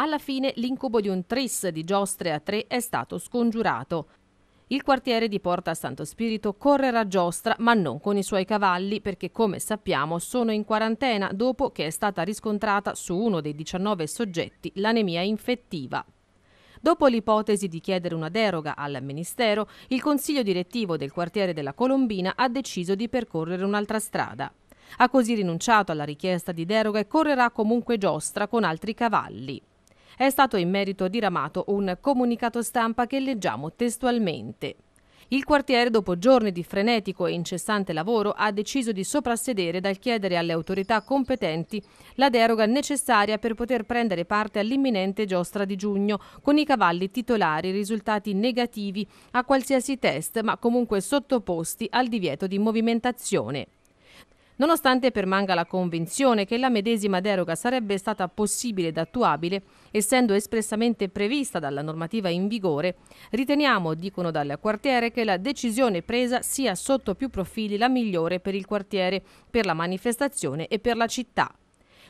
Alla fine l'incubo di un tris di giostre a tre è stato scongiurato. Il quartiere di Porta Santo Spirito correrà giostra, ma non con i suoi cavalli, perché come sappiamo sono in quarantena dopo che è stata riscontrata su uno dei 19 soggetti l'anemia infettiva. Dopo l'ipotesi di chiedere una deroga al Ministero, il Consiglio direttivo del quartiere della Colombina ha deciso di percorrere un'altra strada. Ha così rinunciato alla richiesta di deroga e correrà comunque giostra con altri cavalli è stato in merito diramato un comunicato stampa che leggiamo testualmente. Il quartiere, dopo giorni di frenetico e incessante lavoro, ha deciso di soprassedere dal chiedere alle autorità competenti la deroga necessaria per poter prendere parte all'imminente giostra di giugno con i cavalli titolari risultati negativi a qualsiasi test, ma comunque sottoposti al divieto di movimentazione. Nonostante permanga la convinzione che la medesima deroga sarebbe stata possibile ed attuabile, essendo espressamente prevista dalla normativa in vigore, riteniamo, dicono dal quartiere, che la decisione presa sia sotto più profili la migliore per il quartiere, per la manifestazione e per la città.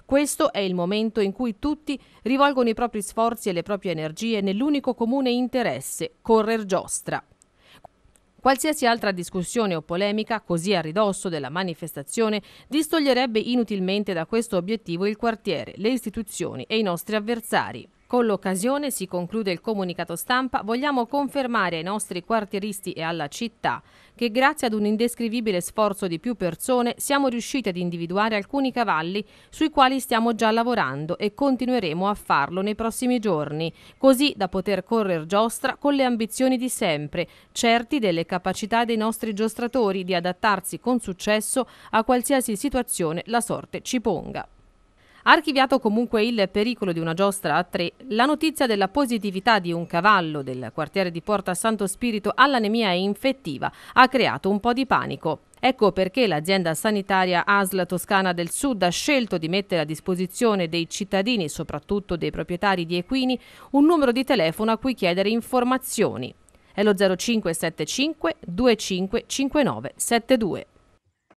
Questo è il momento in cui tutti rivolgono i propri sforzi e le proprie energie nell'unico comune interesse, correr giostra. Qualsiasi altra discussione o polemica, così a ridosso della manifestazione, distoglierebbe inutilmente da questo obiettivo il quartiere, le istituzioni e i nostri avversari. Con l'occasione, si conclude il comunicato stampa, vogliamo confermare ai nostri quartieristi e alla città che grazie ad un indescrivibile sforzo di più persone siamo riusciti ad individuare alcuni cavalli sui quali stiamo già lavorando e continueremo a farlo nei prossimi giorni, così da poter correre giostra con le ambizioni di sempre, certi delle capacità dei nostri giostratori di adattarsi con successo a qualsiasi situazione la sorte ci ponga. Archiviato comunque il pericolo di una giostra a tre, la notizia della positività di un cavallo del quartiere di Porta Santo Spirito all'anemia infettiva ha creato un po' di panico. Ecco perché l'azienda sanitaria ASL Toscana del Sud ha scelto di mettere a disposizione dei cittadini, soprattutto dei proprietari di equini, un numero di telefono a cui chiedere informazioni. È lo 0575 255972.